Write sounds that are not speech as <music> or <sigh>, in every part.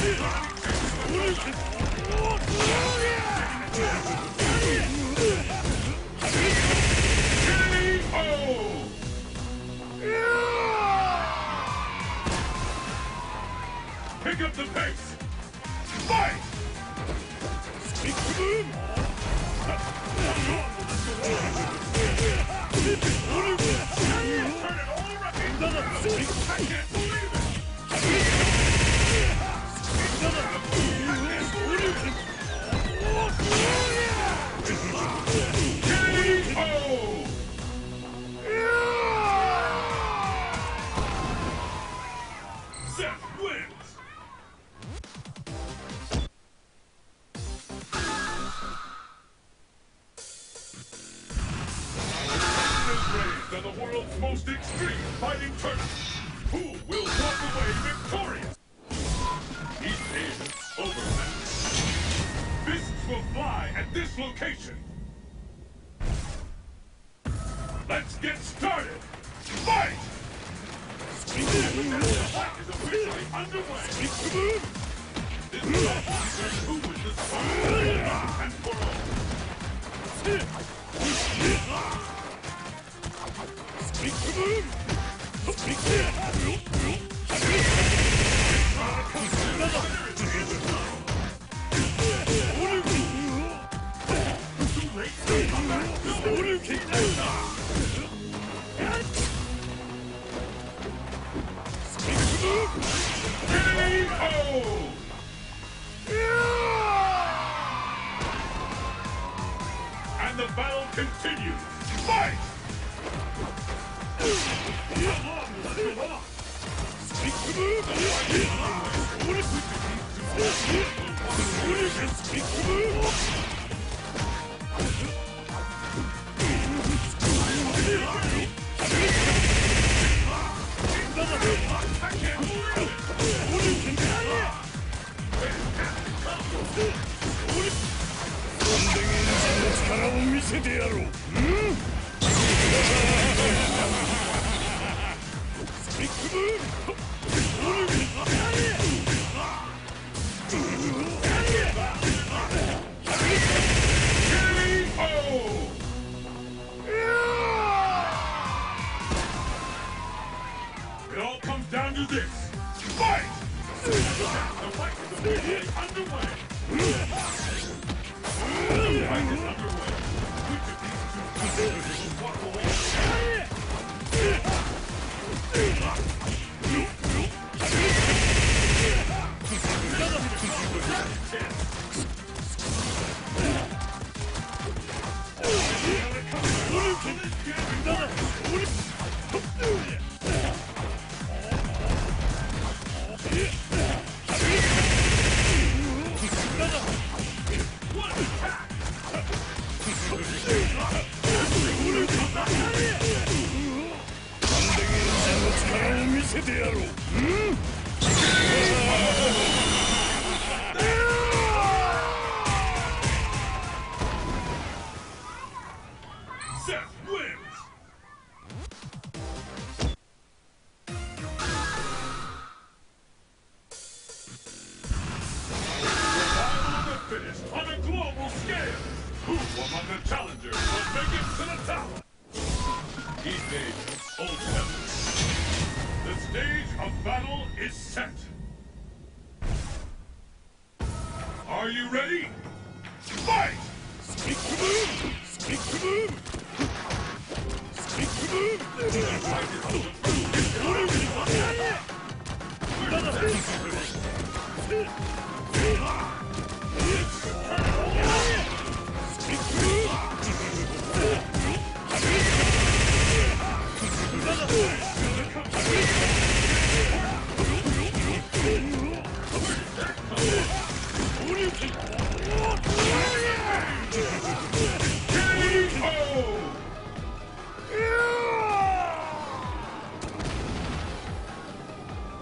Pick up the pace! Turn it all around! I can't believe it! The world's most extreme fighting tournament. Who will walk away victorious? Location. Let's get started. Fight! Fight is officially underway. This is a fight who is the stronger and the battle continues. Fight! I can't believe it! 力 <laughs> It all comes down to this. Fight!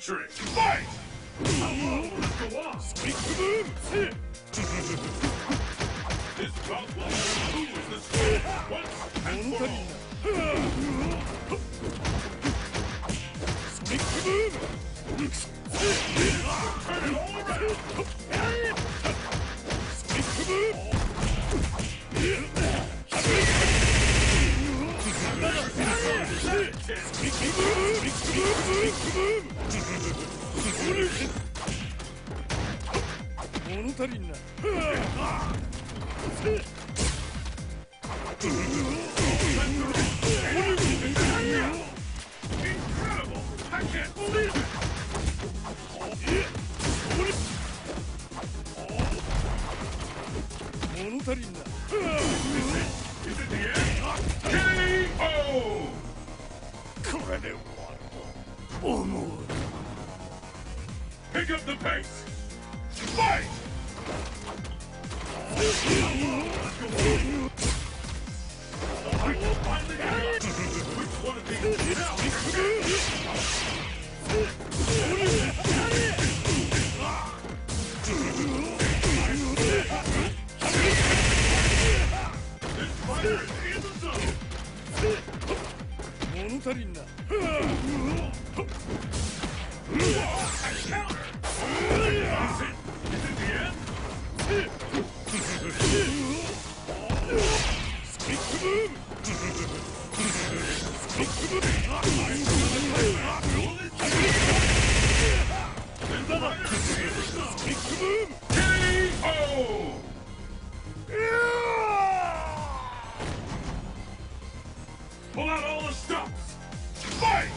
victory! Fight! How long will go on? Speak to them! this battle is the spirit once and for all! Speak to them! Turn it all around! Speak to them! Speak to them! Speak to them! 物足りんなこれで終わると思う Pick up the pace. Fight! I will finally get Which one of these? is now? Ha! Pull out all the stops! Fight!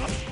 Let's.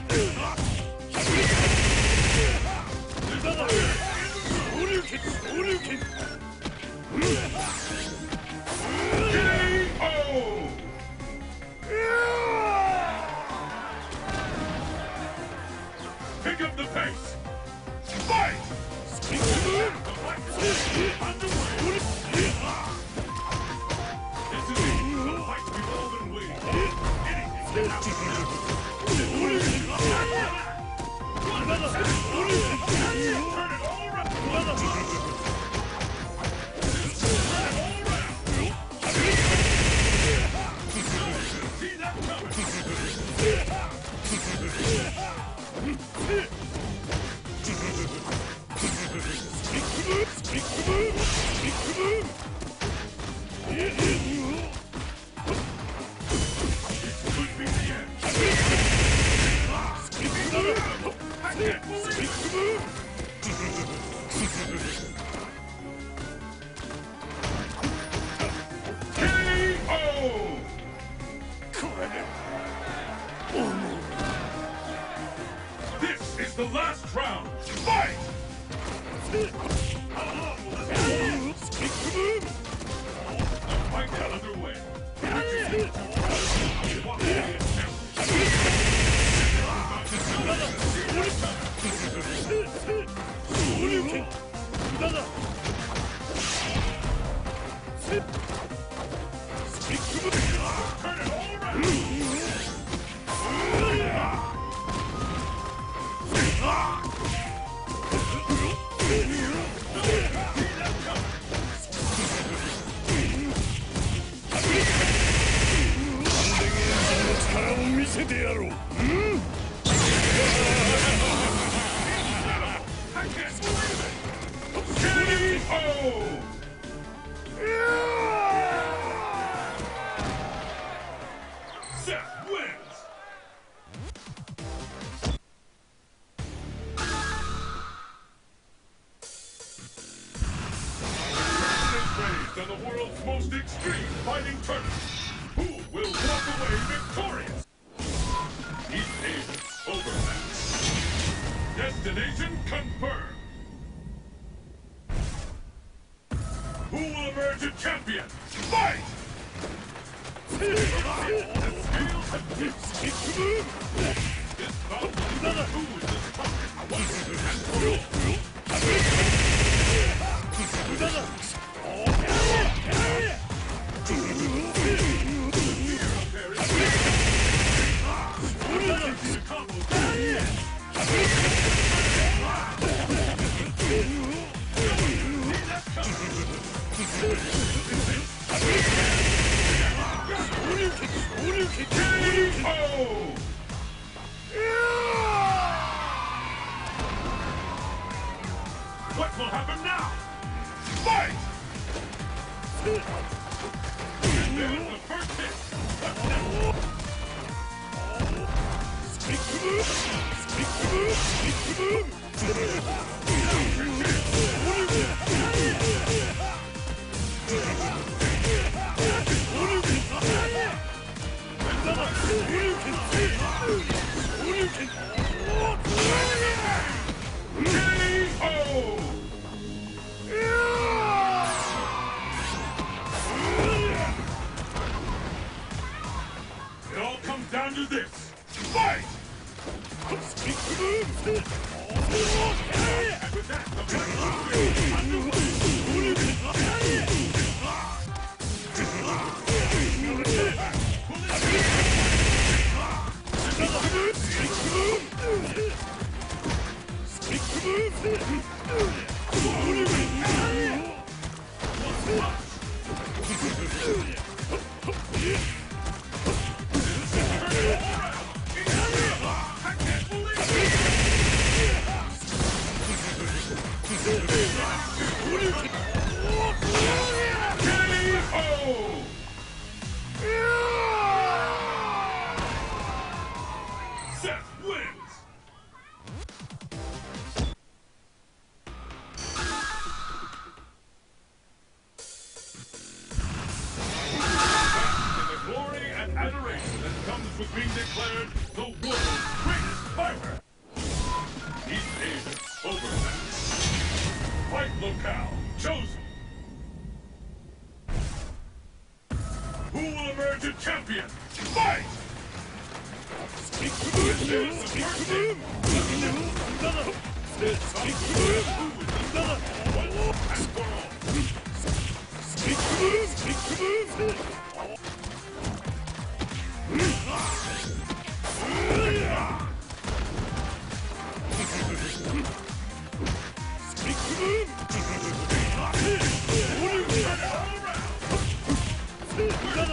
せてやろう、うん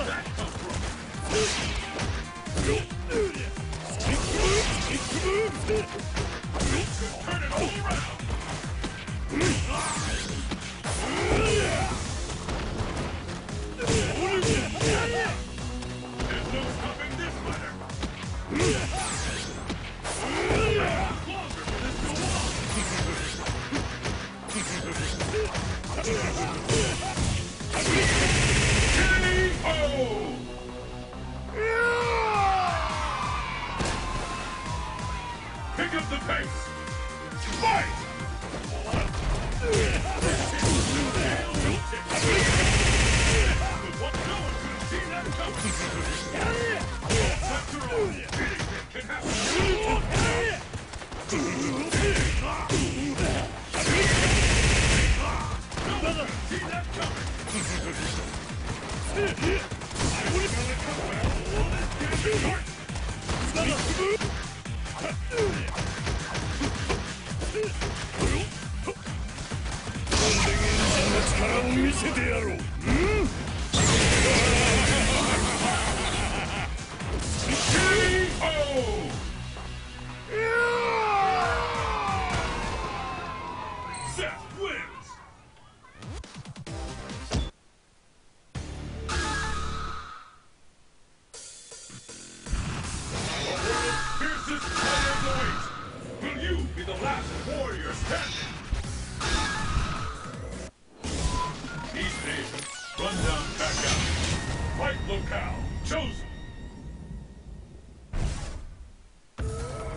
Stick move! Stick move!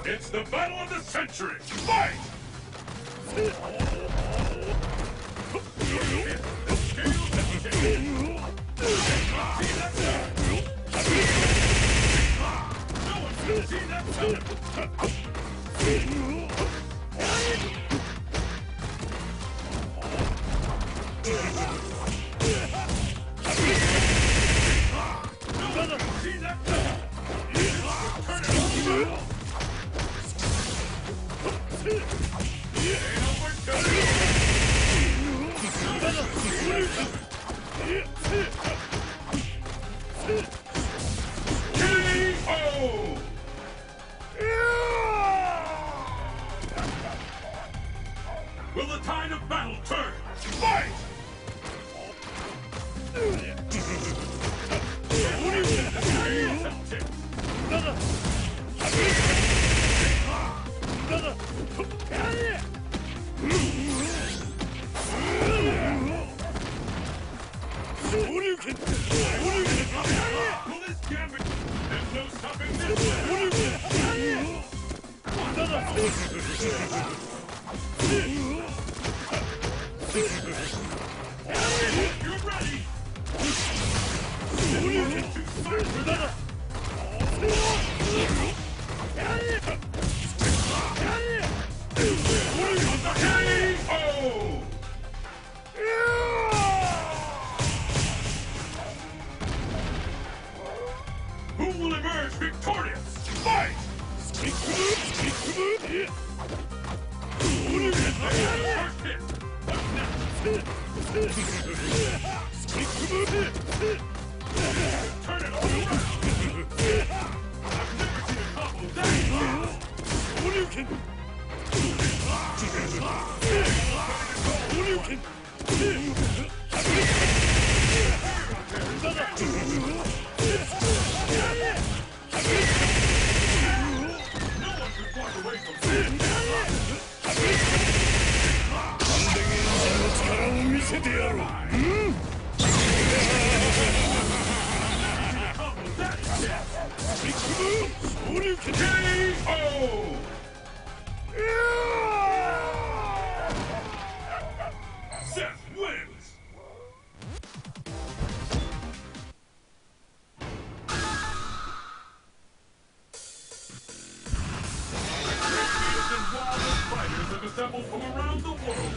It's the battle of the century! Fight! No one's gonna see that!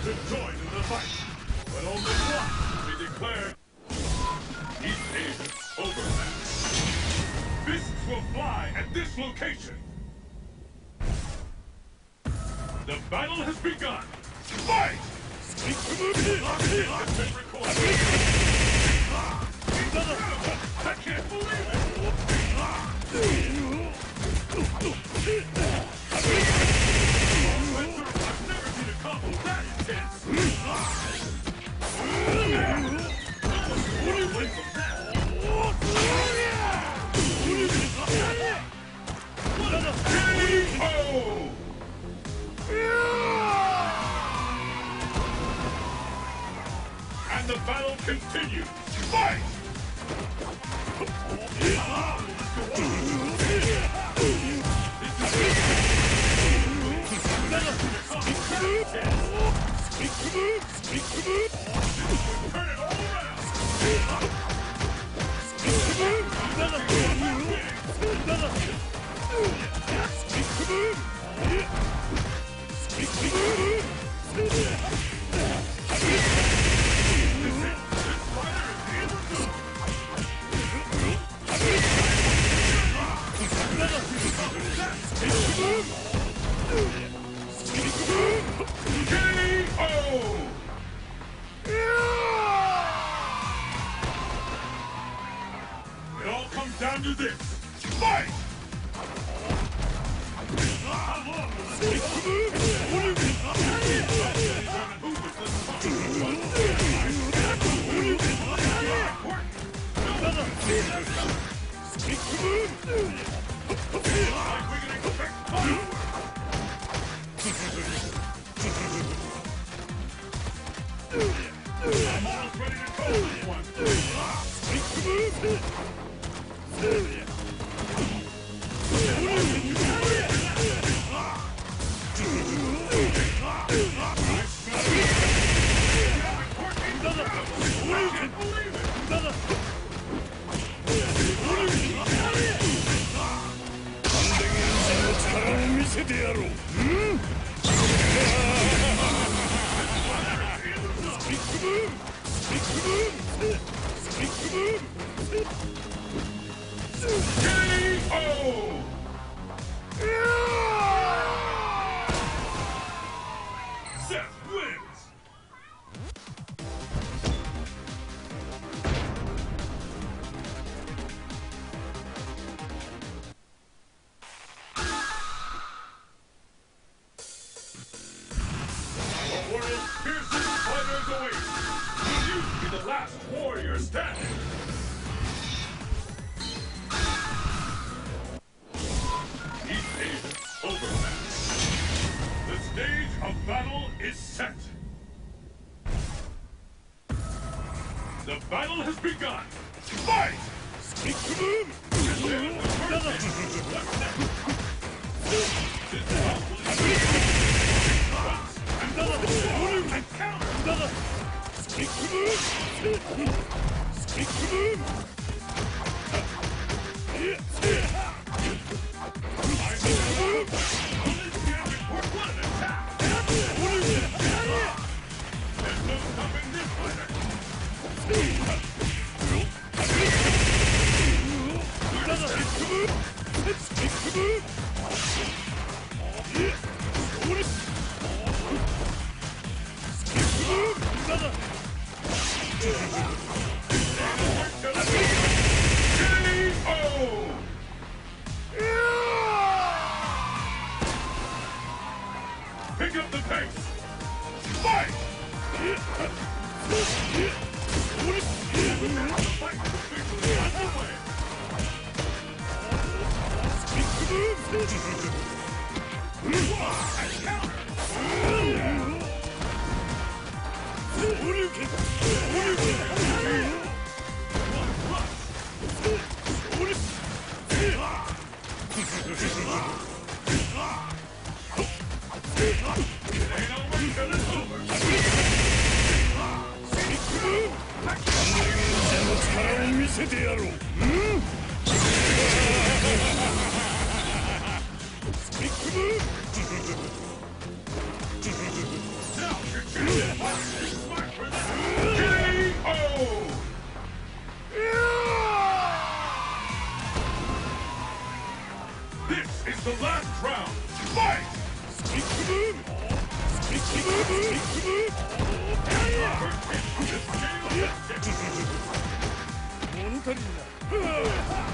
to join in the fight. But on the will we declare These Asia's overlap. Fists will fly at this location. The battle has begun. Fight! Speak to the... 見せてやろう。うん？Set.